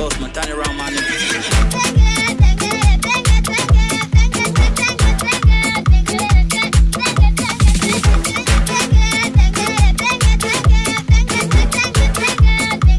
boss, man, turn around, man.